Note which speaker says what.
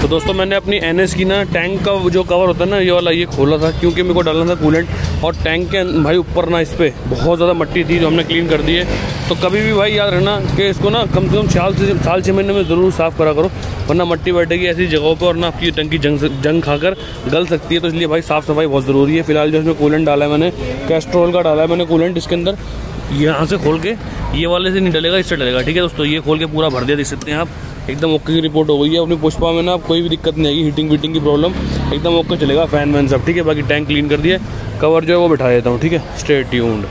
Speaker 1: तो दोस्तों मैंने अपनी एनएस की ना टैंक का जो कवर होता है ना, ये वाला ये खोला था, क्योंकि मेरे को डालना था कूलेंट और टैंक के भाई ऊपर ना इस पर बहुत ज़्यादा मट्टी थी जो हमने क्लीन कर दी है। तो कभी भी भाई याद रखना कि इसको ना कम से कम साल से, साल छः महीने में ज़रूर साफ़ करा करो, वरना मट्टी बैठेगी ऐसी जगहों पर और ना आपकी टंकी जंग जंग खाकर गल सकती है। तो इसलिए भाई साफ़ सफ़ाई बहुत ज़रूरी है। फ़िलहाल जो इसमें कूलेंट डाला है मैंने कैस्ट्रोल का डाला है मैंने कूलेंट इसके अंदर, यहाँ से खोल के ये वाले से नहीं डलेगा, इससे डलेगा। ठीक है दोस्तों, ये खोल के पूरा भर दिया देख सकते हैं आप। एकदम ओके की रिपोर्ट हो गई है। अपनी पुष्पा में ना कोई भी दिक्कत नहीं आएगी हीटिंग वीटिंग की प्रॉब्लम एकदम ओके चलेगा फ़ैन वैन सब, ठीक है? बाकी टैंक क्लीन कर दिया कवर जो है वो बिठा देता हूँ, ठीक है? Straight tuned